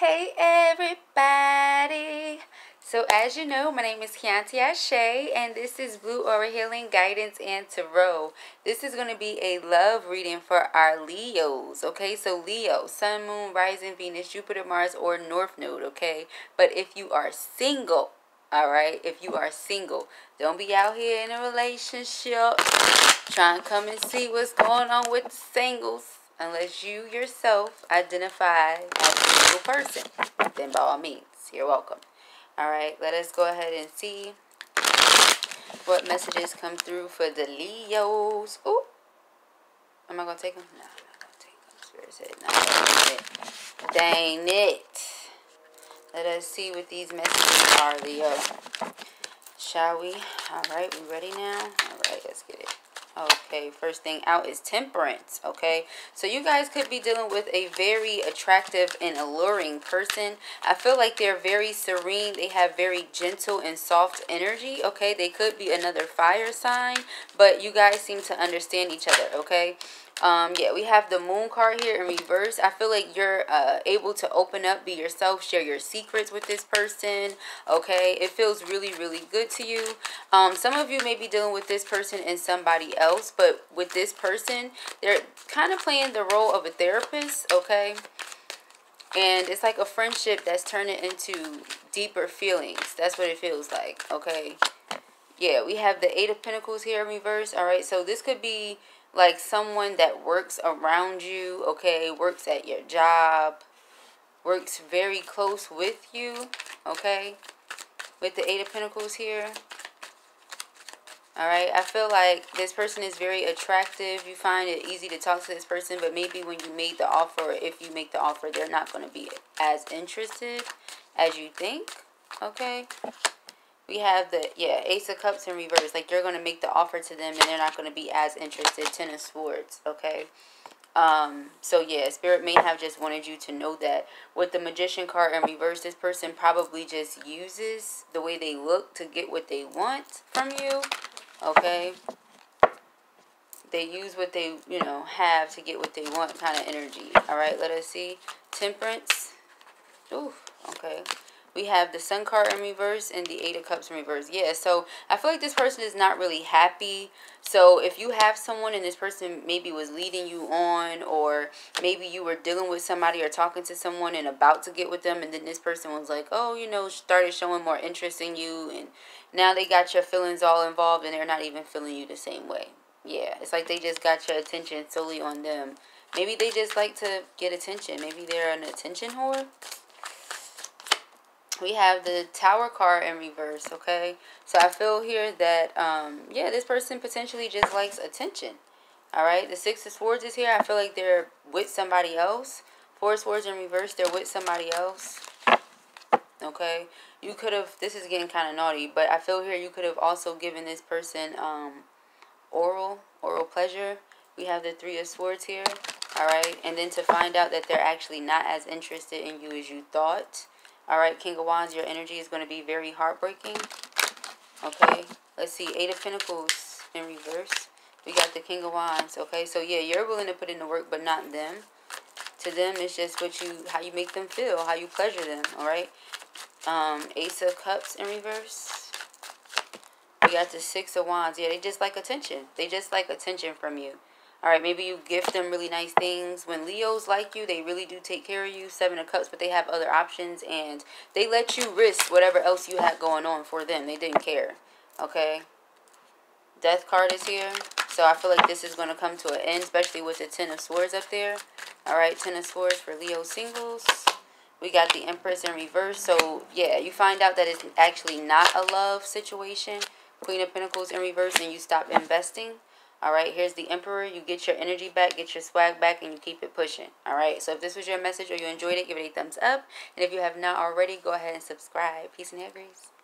Hey everybody! So as you know, my name is Kianti Ayshea and this is Blue Aura Healing Guidance and Tarot. This is going to be a love reading for our Leos, okay? So Leo, Sun, Moon, Rising, Venus, Jupiter, Mars, or North Node, okay? But if you are single, alright? If you are single, don't be out here in a relationship trying to come and see what's going on with the singles unless you yourself identify as a single person, then by all means, you're welcome. All right, let us go ahead and see what messages come through for the Leos. Oh, am I to take them? No, I'm not to take them. Spirit said, no, dang it. Let us see what these messages are, Leo. Shall we? All right, we ready now? All right, let's get it. Okay, first thing out is temperance. Okay, so you guys could be dealing with a very attractive and alluring person. I feel like they're very serene. They have very gentle and soft energy. Okay, they could be another fire sign, but you guys seem to understand each other. Okay, um, yeah, we have the moon card here in reverse. I feel like you're uh, able to open up, be yourself, share your secrets with this person. Okay, it feels really, really good to you. Um, some of you may be dealing with this person and somebody else, but with this person, they're kind of playing the role of a therapist. Okay, and it's like a friendship that's turning into deeper feelings. That's what it feels like. Okay, yeah, we have the Eight of Pentacles here in reverse. All right, so this could be like someone that works around you, okay, works at your job, works very close with you, okay, with the Eight of Pentacles here. All right, I feel like this person is very attractive. You find it easy to talk to this person, but maybe when you made the offer, if you make the offer, they're not going to be as interested as you think, okay? We have the, yeah, Ace of Cups in reverse. Like, you're going to make the offer to them and they're not going to be as interested. Ten of Swords, okay? Um, so, yeah, Spirit may have just wanted you to know that. With the Magician card in reverse, this person probably just uses the way they look to get what they want from you, okay? They use what they, you know, have to get what they want kind of energy. All right, let us see. Temperance. Ooh, okay we have the sun card in reverse and the eight of cups in reverse. Yeah so i feel like this person is not really happy. So if you have someone and this person maybe was leading you on or maybe you were dealing with somebody or talking to someone and about to get with them and then this person was like oh you know started showing more interest in you and now they got your feelings all involved and they're not even feeling you the same way. Yeah it's like they just got your attention solely on them. Maybe they just like to get attention. Maybe they're an attention whore we have the tower card in reverse okay? So i feel here that um yeah this person potentially just likes attention all right the six of swords is here. I feel like they're with somebody else. Four swords in reverse they're with somebody else okay? You could have this is getting kind of naughty but i feel here you could have also given this person um oral oral pleasure. We have the three of swords here all right and then to find out that they're actually not as interested in you as you thought all right, King of Wands, your energy is going to be very heartbreaking. Okay, let's see. Eight of Pentacles in reverse. We got the King of Wands. Okay, so yeah, you're willing to put in the work, but not them. To them, it's just what you, how you make them feel, how you pleasure them. All right. Um, Ace of Cups in reverse. We got the Six of Wands. Yeah, they just like attention. They just like attention from you. All right, maybe you gift them really nice things. When Leos like you, they really do take care of you. Seven of Cups, but they have other options. And they let you risk whatever else you had going on for them. They didn't care. Okay? Death card is here. So I feel like this is going to come to an end, especially with the Ten of Swords up there. All right, Ten of Swords for Leo singles. We got the Empress in reverse. So, yeah, you find out that it's actually not a love situation. Queen of Pentacles in reverse and you stop investing. All right, here's the Emperor. You get your energy back, get your swag back, and you keep it pushing. All right, so if this was your message or you enjoyed it, give it a thumbs up. And if you have not already, go ahead and subscribe. Peace and hair grease.